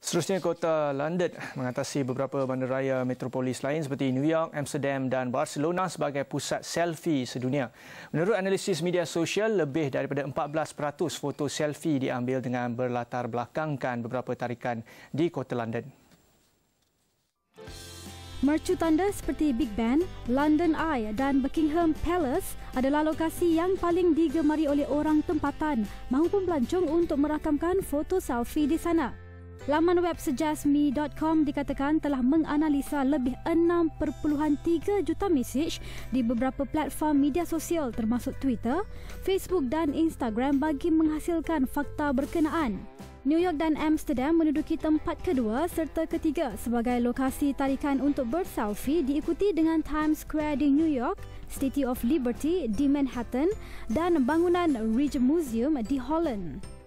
Seterusnya, kota London mengatasi beberapa bandaraya metropolis lain seperti New York, Amsterdam dan Barcelona sebagai pusat selfie sedunia. Menurut analisis media sosial, lebih daripada 14% foto selfie diambil dengan berlatar belakangkan beberapa tarikan di kota London. Mercu tanda seperti Big Ben, London Eye dan Buckingham Palace adalah lokasi yang paling digemari oleh orang tempatan maupun pelancong untuk merakamkan foto selfie di sana. Laman web suggestme.com dikatakan telah menganalisa lebih 6.3 juta mesej di beberapa platform media sosial termasuk Twitter, Facebook dan Instagram bagi menghasilkan fakta berkenaan. New York dan Amsterdam menduduki tempat kedua serta ketiga sebagai lokasi tarikan untuk berselfie diikuti dengan Times Square di New York, Statue of Liberty di Manhattan dan bangunan Ridge Museum di Holland.